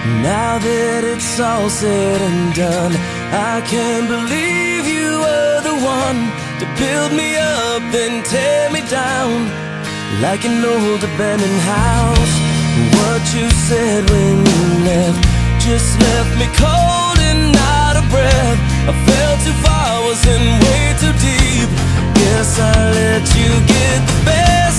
Now that it's all said and done, I can't believe you were the one to build me up then tear me down like an old abandoned house. What you said when you left just left me cold and out of breath. I fell too far, was in way too deep. Guess I let you get the best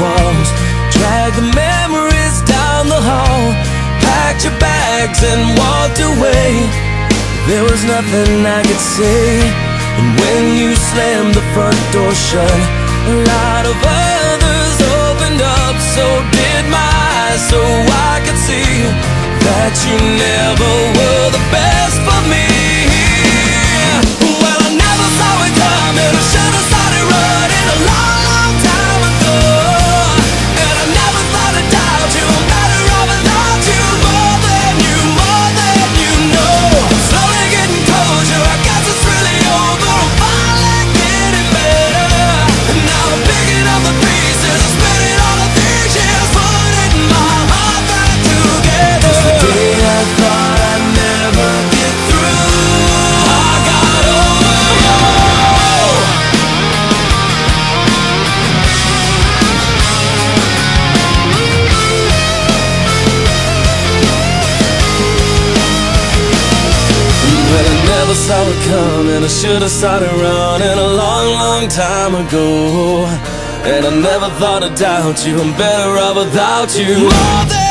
walls, dragged the memories down the hall, packed your bags and walked away. There was nothing I could say, and when you slammed the front door shut, a lot of others opened up. So did my eyes, so I could see that you never were the best saw it coming. I should have started running a long, long time ago. And I never thought I'd doubt you. I'm better off without you.